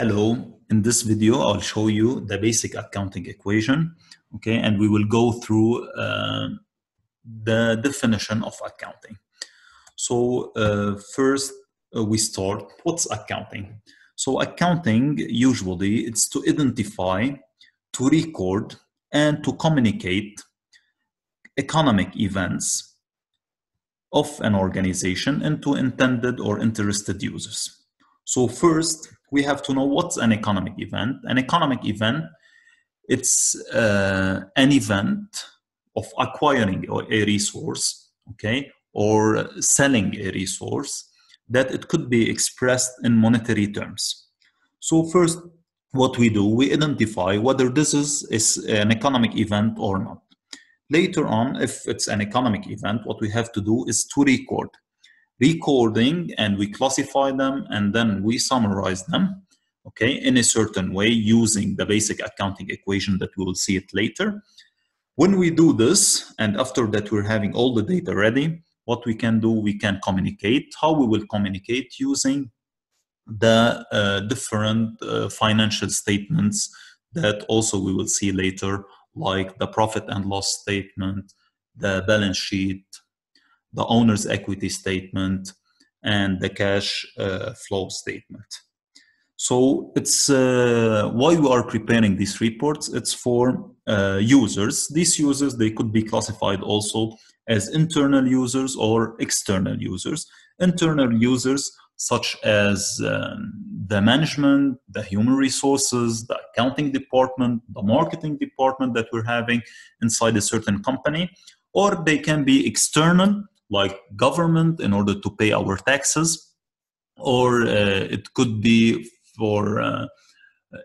Hello, in this video I'll show you the basic accounting equation, okay, and we will go through uh, the definition of accounting. So uh, first uh, we start, what's accounting? So accounting usually it's to identify, to record, and to communicate economic events of an organization into intended or interested users. So first, we have to know what's an economic event. An economic event, it's uh, an event of acquiring a resource, okay, or selling a resource that it could be expressed in monetary terms. So first, what we do, we identify whether this is, is an economic event or not. Later on, if it's an economic event, what we have to do is to record. Recording and we classify them and then we summarize them okay, in a certain way using the basic accounting equation that we will see it later. When we do this, and after that we're having all the data ready, what we can do, we can communicate. How we will communicate using the uh, different uh, financial statements that also we will see later, like the profit and loss statement, the balance sheet, the owner's equity statement, and the cash uh, flow statement. So it's uh, why we are preparing these reports. It's for uh, users. These users they could be classified also as internal users or external users. Internal users such as um, the management, the human resources, the accounting department, the marketing department that we're having inside a certain company, or they can be external like government in order to pay our taxes, or uh, it could be for uh,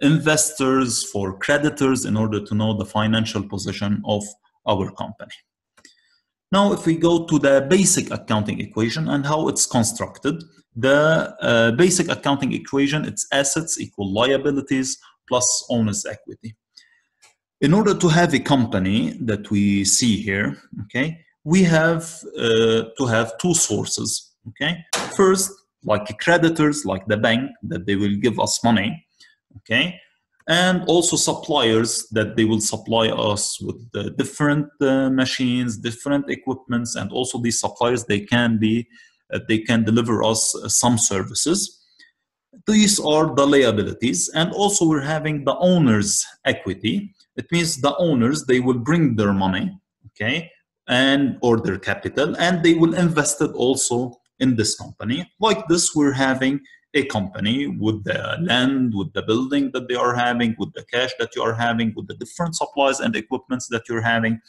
investors, for creditors, in order to know the financial position of our company. Now, if we go to the basic accounting equation and how it's constructed, the uh, basic accounting equation, it's assets equal liabilities plus owner's equity. In order to have a company that we see here, okay, we have uh, to have two sources, okay. First, like creditors, like the bank, that they will give us money, okay, and also suppliers that they will supply us with the different uh, machines, different equipments, and also these suppliers they can be uh, they can deliver us uh, some services. These are the liabilities, and also we're having the owner's equity. It means the owners they will bring their money, okay, and or their capital, and they will invest it also in this company. Like this, we're having a company with the land, with the building that they are having, with the cash that you are having, with the different supplies and equipments that you're having.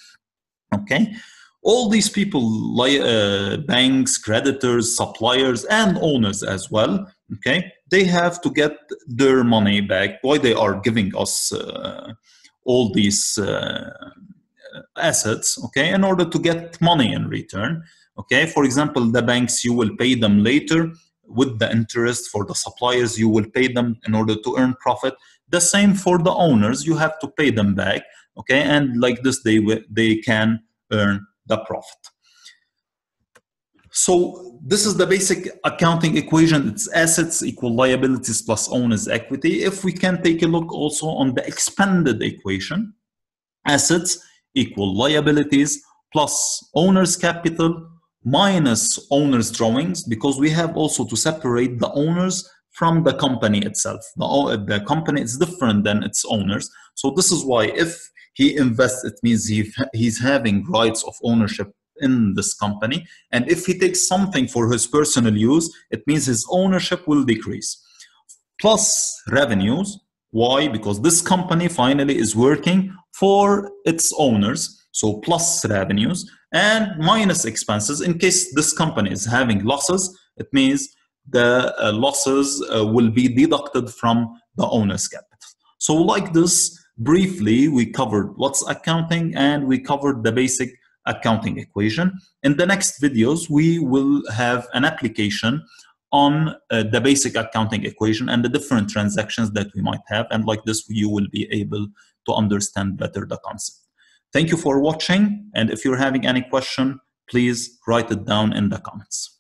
Okay, all these people, like uh, banks, creditors, suppliers, and owners as well. Okay, they have to get their money back. Why they are giving us uh, all these uh, assets? Okay, in order to get money in return okay? For example the banks you will pay them later with the interest. For the suppliers you will pay them in order to earn profit. The same for the owners you have to pay them back okay? And like this they they can earn the profit. So this is the basic accounting equation. It's assets equal liabilities plus owners equity. If we can take a look also on the expanded equation assets equal liabilities plus owners capital minus owner's drawings because we have also to separate the owners from the company itself. The, the company is different than its owners. So this is why if he invests, it means he, he's having rights of ownership in this company. And if he takes something for his personal use, it means his ownership will decrease. Plus revenues. Why? Because this company finally is working for its owners. So plus revenues and minus expenses in case this company is having losses it means the uh, losses uh, will be deducted from the owner's capital so like this briefly we covered what's accounting and we covered the basic accounting equation in the next videos we will have an application on uh, the basic accounting equation and the different transactions that we might have and like this you will be able to understand better the concept Thank you for watching. And if you're having any question, please write it down in the comments.